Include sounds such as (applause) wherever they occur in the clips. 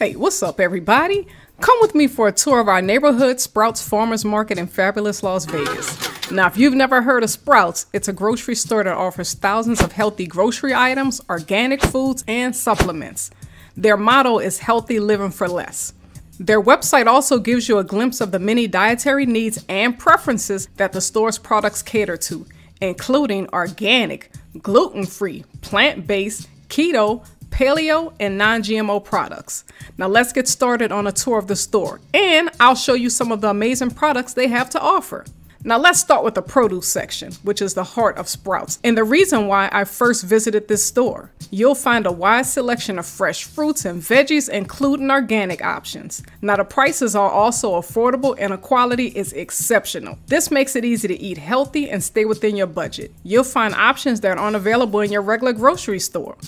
Hey, what's up, everybody? Come with me for a tour of our neighborhood Sprouts Farmers Market in fabulous Las Vegas. Now, if you've never heard of Sprouts, it's a grocery store that offers thousands of healthy grocery items, organic foods, and supplements. Their motto is healthy living for less. Their website also gives you a glimpse of the many dietary needs and preferences that the store's products cater to, including organic, gluten free, plant based, keto, paleo, and non GMO products. Now, let's get started on a tour of the store, and I'll show you some of the amazing products they have to offer. Now, let's start with the produce section, which is the heart of Sprouts, and the reason why I first visited this store. You'll find a wide selection of fresh fruits and veggies, including organic options. Now, the prices are also affordable and the quality is exceptional. This makes it easy to eat healthy and stay within your budget. You'll find options that aren't available in your regular grocery store.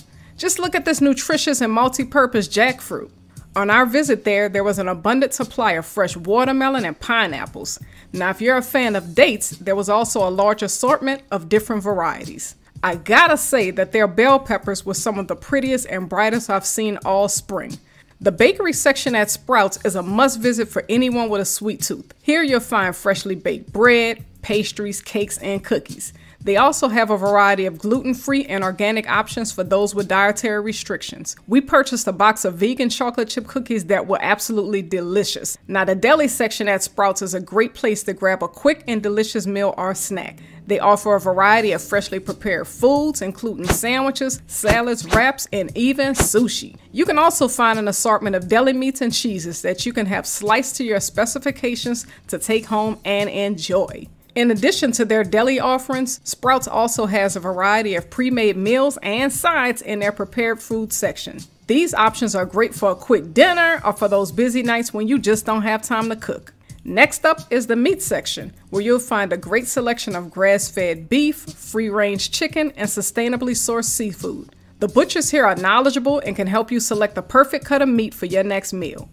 Just look at this nutritious and multi purpose jackfruit. On our visit there, there was an abundant supply of fresh watermelon and pineapples. Now, if you're a fan of dates, there was also a large assortment of different varieties. I gotta say that their bell peppers were some of the prettiest and brightest I've seen all spring. The bakery section at Sprouts is a must visit for anyone with a sweet tooth. Here you'll find freshly baked bread, pastries, cakes, and cookies. They also have a variety of gluten free and organic options for those with dietary restrictions. We purchased a box of vegan chocolate chip cookies that were absolutely delicious. Now, the deli section at Sprouts is a great place to grab a quick and delicious meal or snack. They offer a variety of freshly prepared foods, including sandwiches, salads, wraps, and even sushi. You can also find an assortment of deli meats and cheeses that you can have sliced to your specifications to take home and enjoy. In addition to their deli offerings, Sprouts also has a variety of pre made meals and sides in their prepared food section. These options are great for a quick dinner or for those busy nights when you just don't have time to cook. Next up is the meat section, where you'll find a great selection of grass fed beef, free range chicken, and sustainably sourced seafood. The butchers here are knowledgeable and can help you select the perfect cut of meat for your next meal.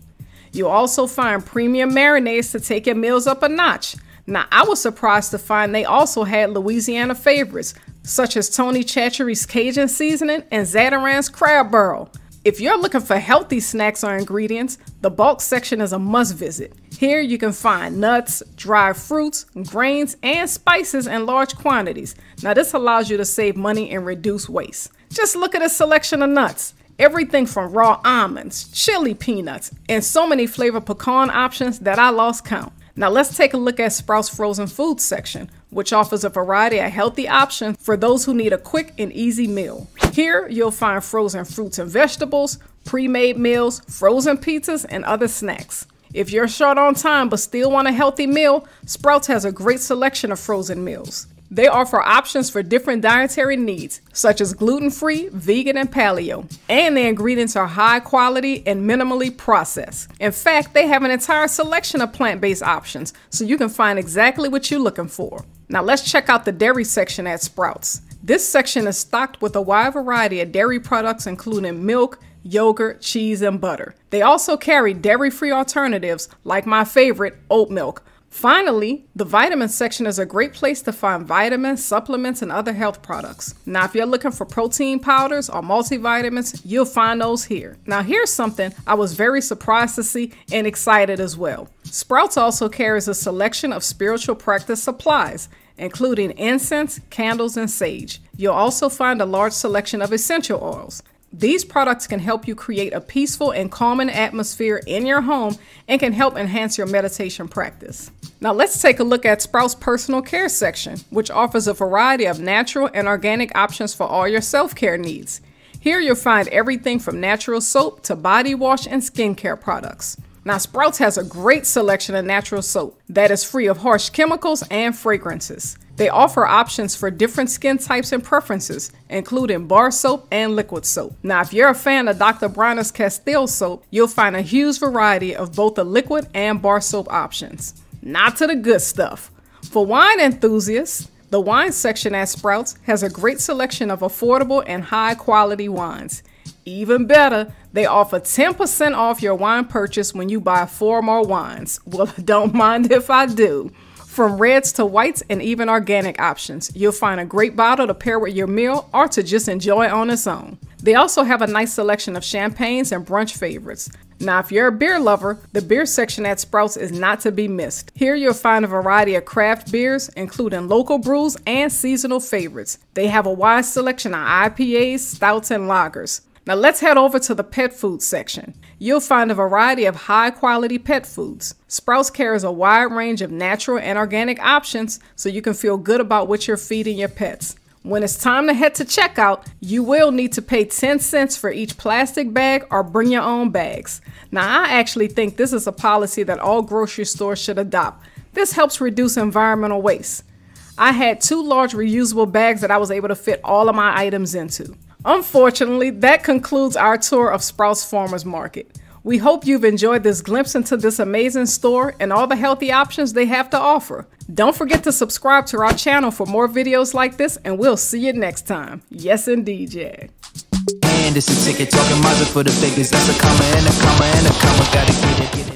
You'll also find premium marinades to take your meals up a notch, now, I was surprised to find they also had Louisiana favorites, such as Tony Chachere's Cajun seasoning and Zatarain's crab barrel. If you're looking for healthy snacks or ingredients, the bulk section is a must visit. Here you can find nuts, dried fruits, grains, and spices in large quantities. Now, this allows you to save money and reduce waste. Just look at a selection of nuts. Everything from raw almonds, chili peanuts, and so many flavored pecan options that I lost count. Now let's take a look at Sprouts frozen foods section, which offers a variety of healthy options for those who need a quick and easy meal. Here you'll find frozen fruits and vegetables, pre-made meals, frozen pizzas, and other snacks. If you're short on time but still want a healthy meal, Sprouts has a great selection of frozen meals. They offer options for different dietary needs, such as gluten free, vegan, and paleo. And the ingredients are high quality and minimally processed. In fact, they have an entire selection of plant based options, so you can find exactly what you're looking for. Now, let's check out the dairy section at Sprouts. This section is stocked with a wide variety of dairy products, including milk, yogurt, cheese, and butter. They also carry dairy free alternatives, like my favorite, oat milk Finally, the vitamin section is a great place to find vitamins, supplements, and other health products. Now, if you're looking for protein powders or multivitamins, you'll find those here. Now, here's something I was very surprised to see and excited as well. Sprouts also carries a selection of spiritual practice supplies, including incense, candles, and sage. You'll also find a large selection of essential oils. These products can help you create a peaceful and calming atmosphere in your home and can help enhance your meditation practice. Now, let's take a look at Sprouts Personal Care section, which offers a variety of natural and organic options for all your self care needs. Here you'll find everything from natural soap to body wash and skincare products. Now, Sprouts has a great selection of natural soap that is free of harsh chemicals and fragrances. They offer options for different skin types and preferences, including bar soap and liquid soap. Now, if you're a fan of Dr. Bronner's Castile soap, you'll find a huge variety of both the liquid and bar soap options. Not to the good stuff. For wine enthusiasts, the wine section at Sprouts has a great selection of affordable and high quality wines. Even better, they offer 10% off your wine purchase when you buy four more wines. Well, (laughs) don't mind if I do. From reds to whites and even organic options, you'll find a great bottle to pair with your meal or to just enjoy on its own. They also have a nice selection of champagnes and brunch favorites. Now, if you're a beer lover, the beer section at Sprouts is not to be missed. Here you'll find a variety of craft beers, including local brews and seasonal favorites. They have a wide selection of IPAs, stouts, and lagers. Now let's head over to the pet food section. You'll find a variety of high quality pet foods. Sprouts carries a wide range of natural and organic options so you can feel good about what you're feeding your pets. When it's time to head to checkout, you will need to pay 10 cents for each plastic bag or bring your own bags. Now, I actually think this is a policy that all grocery stores should adopt. This helps reduce environmental waste. I had two large reusable bags that I was able to fit all of my items into. Unfortunately, that concludes our tour of Sprouts Farmers Market. We hope you've enjoyed this glimpse into this amazing store and all the healthy options they have to offer. Don't forget to subscribe to our channel for more videos like this, and we'll see you next time. Yes, indeed, Jag. And it's a ticket talking for the. That's a comma and a comma